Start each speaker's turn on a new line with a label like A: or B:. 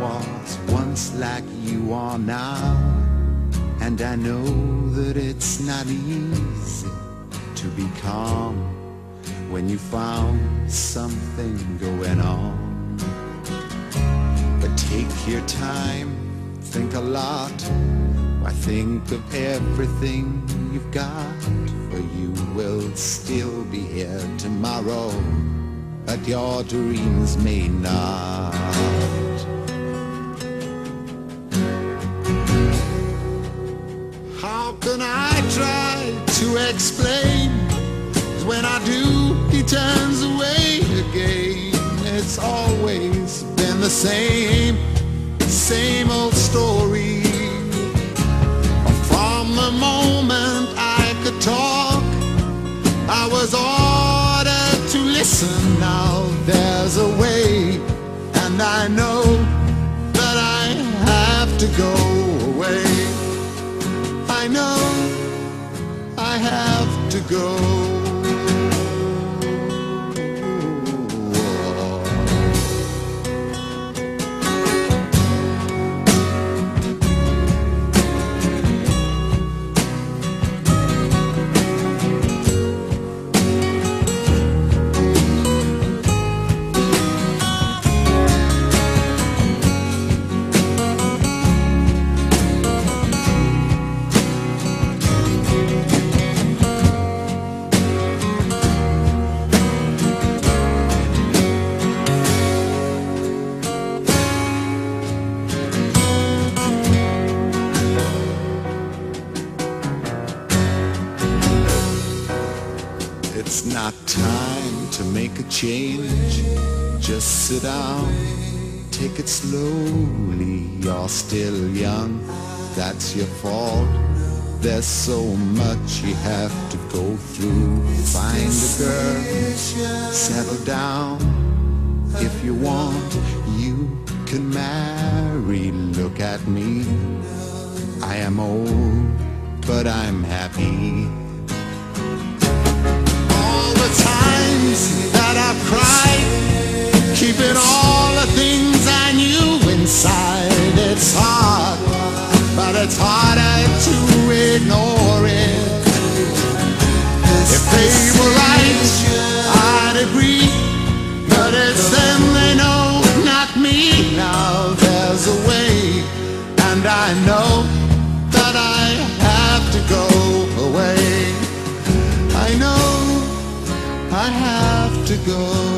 A: Was once like you are now, and I know that it's not easy to be calm when you found something going on. But take your time, think a lot. Why think of everything you've got? For you will still be here tomorrow, but your dreams may not. Explain? 'Cause when I do, he turns away again. It's always been the same, same old story. From the moment I could talk, I was ordered to listen. Now there's a way, and I know that I have to go go. It's not time to make a change. Just sit down, take it slowly. You're still young, that's your fault. There's so much you have to go through. Find a girl, settle down. If you want, you can marry. Look at me. I am old, but I'm happy. To go.